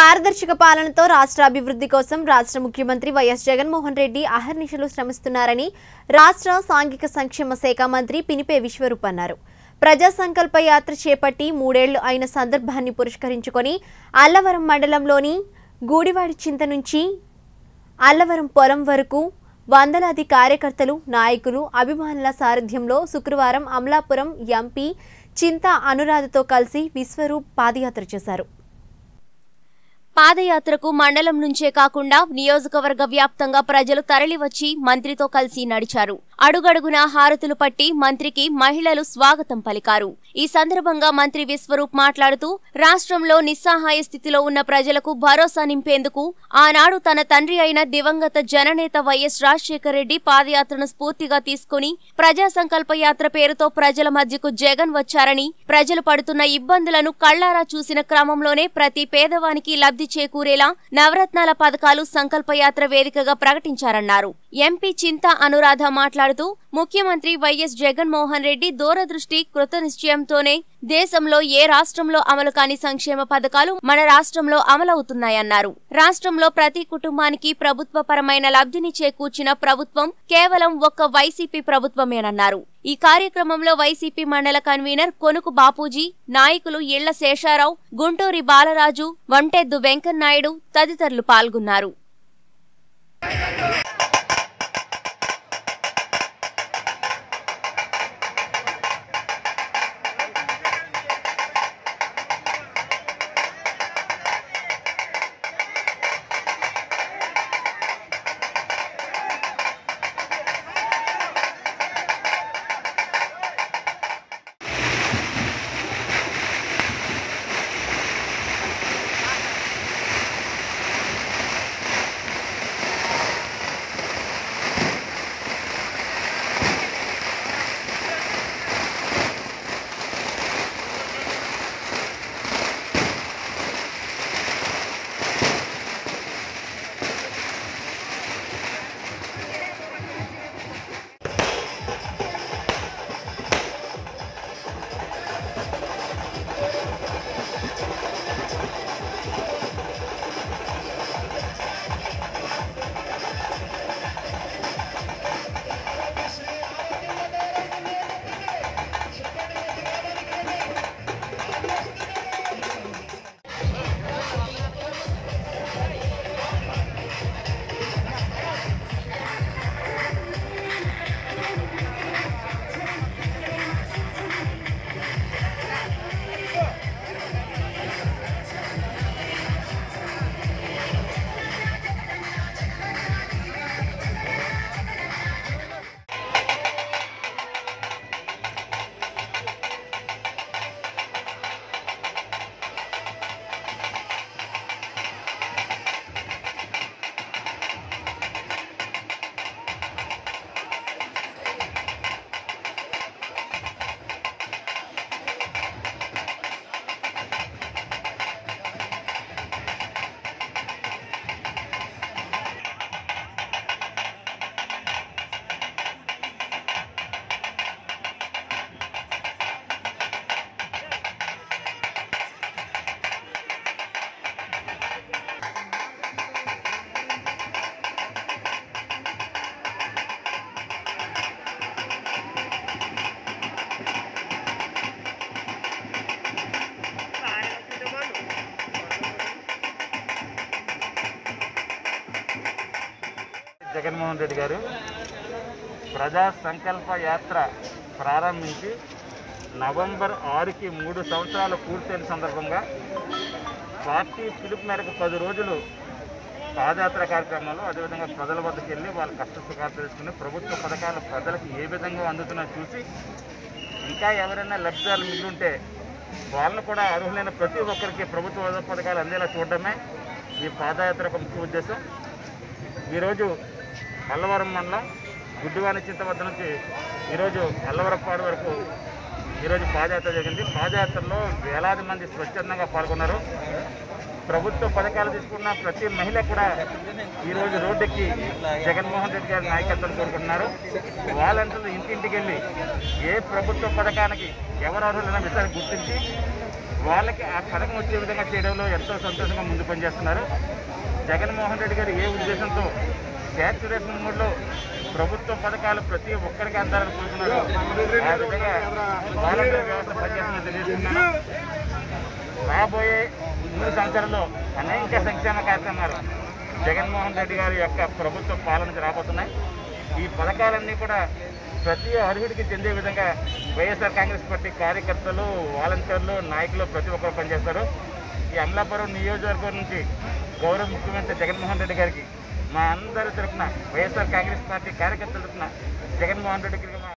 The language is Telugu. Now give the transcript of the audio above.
పారదర్శక పాలనతో రాష్ట్ర అభివృద్ధి కోసం రాష్ట్ర ముఖ్యమంత్రి వైఎస్ జగన్మోహన్ రెడ్డి అహర్నిశలు శ్రమిస్తున్నారని రాష్ట్ర సాంఘిక సంక్షేమ శాఖ మంత్రి పినిపే విశ్వరూప్ అన్నారు. ప్రజా సంకల్ప యాత్ర చేపట్టి మూడేళ్ళు అయిన సందర్భాన్ని పురస్కరించుకొని అల్లవరం మండలంలోని గూడివాడి చింత నుంచి అల్లవరం పొలం వరకు వందలాది కార్యకర్తలు నాయకులు అభిమానుల సారథ్యంలో శుక్రవారం అమలాపురం ఎంపీ చింతా అనురాధతో కలిసి విశ్వరూప్ పాదయాత్ర చేశారు. పాదయాత్రకు మండలం నుంచే కాకుండా నియోజకవర్గ వ్యాప్తంగా ప్రజలు తరలివచ్చి మంత్రితో కలిసి నడిచారు. అడుగడుగున హారతులు పట్టి మంత్రికి మహిళలు స్వాగతం పలికారు. ఈ సందర్భంగా మంత్రి విశ్వరూప్ మాట్లాడుతూ రాష్ట్రంలో నిస్సహాయ స్థితిలో ఉన్న ప్రజలకు భరోసా నింపేందుకు ఆనాడు తన తండ్రి అయిన దివంగత జననేత వైఎస్ రాజశేఖర రెడ్డి పాదయాత్రను స్ఫూర్తిగా తీసుకుని ప్రజా సంకల్ప యాత్ర పేరుతో ప్రజల మధ్యకు జగన్ వచ్చారని ప్రజలు పడుతున్న ఇబ్బందులను కళ్ళారా చూసిన క్రమంలోనే ప్రతి పేదవానికి లబ్ధి చేకూరేలా నవరత్నాల పథకాలు సంకల్పయాత్ర వేదికగా ప్రకటించారన్నారు. ఎంపీ చింత అనురాధ మాట్లాడుతూ ముఖ్యమంత్రి వైఎస్ జగన్మోహన్ రెడ్డి దూరదృష్టి కృతనిశ్చయంతోనే దేశంలో ఏ రాష్ట్రంలో అమలు కాని సంక్షేమ పథకాలు మన రాష్ట్రంలో అమలవుతున్నాయన్నారు. రాష్ట్రంలో ప్రతి కుటుంబానికి ప్రభుత్వపరమైన లబ్ధిని చేకూర్చిన ప్రభుత్వం కేవలం ఒక్క వైసీపీ ప్రభుత్వమేనన్నారు. ఈ కార్యక్రమంలో వైసీపీ మండల కన్వీనర్ కొనుకు బాపూజీ నాయకులు ఇళ్ళ శేషారావు గుంటూరి బాలరాజు వంటెద్దు వెంకన్నాయుడు తదితరులు పాల్గొన్నారు. జగన్మోహన్ రెడ్డి గారు ప్రజా సంకల్ప యాత్ర ప్రారంభించి నవంబర్ ఆరుకి మూడు సంవత్సరాలు పూర్తయిన సందర్భంగా పార్టీ పిలుపు మేరకు పది రోజులు పాదయాత్ర కార్యక్రమాలు అదేవిధంగా ప్రజల వద్దకు వెళ్ళి వాళ్ళ కష్ట సుఖాలు తెలుసుకుని ప్రభుత్వ పథకాలు ప్రజలకు ఏ విధంగా అందుతున్నా చూసి ఇంకా ఎవరైనా లబ్ధిదారులు మిగిలింటే వాళ్ళని కూడా అర్హులైన ప్రతి ఒక్కరికి ప్రభుత్వ పథకాలు అందేలా చూడడమే ఈ పాదయాత్ర ముఖ్య ఉద్దేశం. ఈరోజు అల్లవరం మండలం గుడ్డువాని చింత వద్ద నుంచి ఈరోజు అల్లవరపాడు వరకు ఈరోజు పాదయాత్ర జరిగింది. పాదయాత్రలో వేలాది మంది స్వచ్ఛందంగా పాల్గొన్నారు. ప్రభుత్వ పథకాలు తీసుకున్న ప్రతి మహిళ కూడా ఈరోజు రోడ్డెక్కి జగన్మోహన్ రెడ్డి గారి నాయకత్వం కోరుకుంటున్నారు. వాలంటీర్లు ఇంటింటికి వెళ్ళి ఏ ప్రభుత్వ పథకానికి ఎవరు అర్హులైన విషయాన్ని గుర్తించి వాళ్ళకి ఆ పథకం వచ్చే విధంగా చేయడంలో ఎంతో సంతోషంగా ముందు పనిచేస్తున్నారు. జగన్మోహన్ రెడ్డి గారు ఏ ఉద్దేశంతో శాచ్యురేషన్ మోడ్లో ప్రభుత్వ పథకాలు ప్రతి ఒక్కరికి అందాలని కోరుతున్నారు ఆ విధంగా వాలంటీర్ వ్యవస్థ పనిచేస్తుందని తెలియజేస్తున్నాను. రాబోయే మూడు సంవత్సరాల్లో అనేక సంక్షేమ కార్యక్రమాలు జగన్మోహన్ రెడ్డి గారి యొక్క ప్రభుత్వ పాలనకి రాబోతున్నాయి. ఈ పథకాలన్నీ కూడా ప్రతి అర్హుడికి చెందే విధంగా వైఎస్ఆర్ కాంగ్రెస్ పార్టీ కార్యకర్తలు వాలంటీర్లు నాయకులు ప్రతి ఒక్కరు పనిచేస్తారు. ఈ అమలాపురం నియోజకవర్గం నుంచి గౌరవ ముఖ్యమంత్రి జగన్మోహన్ రెడ్డి గారికి మా అందరి తరఫున వైఎస్ఆర్ కాంగ్రెస్ పార్టీ కార్యకర్తల తరఫున జగన్మోహన్ రెడ్డి